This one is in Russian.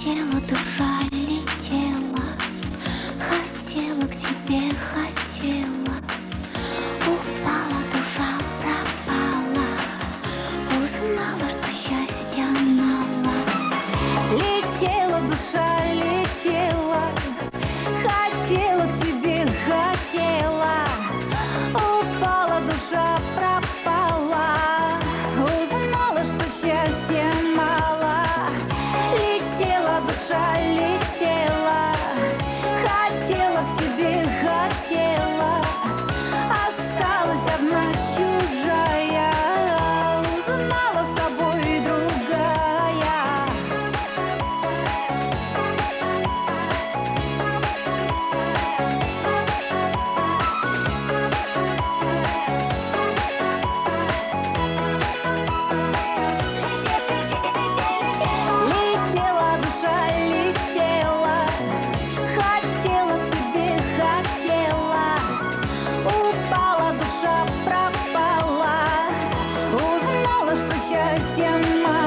Летела душа, летела. Хотела к тебе, хотела. Упала душа, пропала. Узнала, что счастье мало. Летела душа, Yeah.